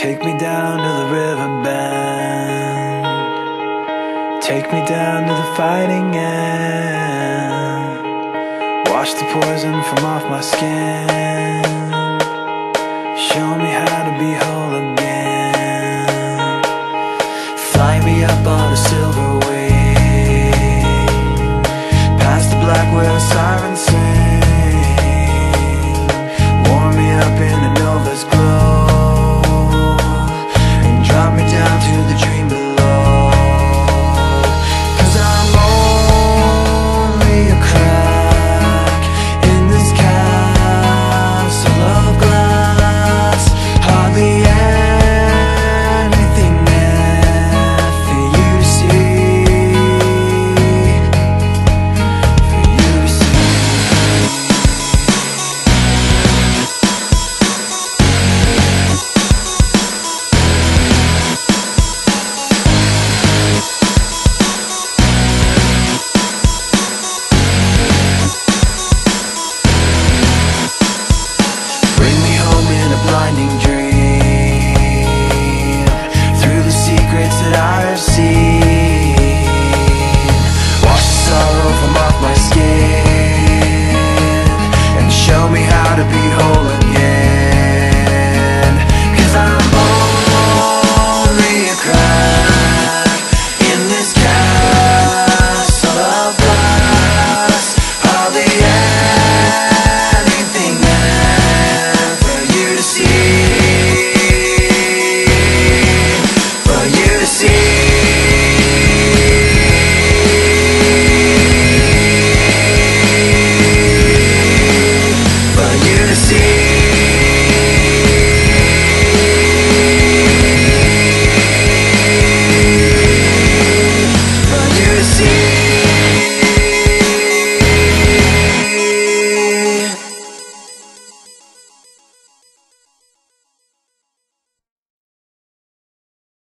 Take me down to the river bend. Take me down to the fighting end. Wash the poison from off my skin. Show me how to be whole again. Fly me up on a silver. blinding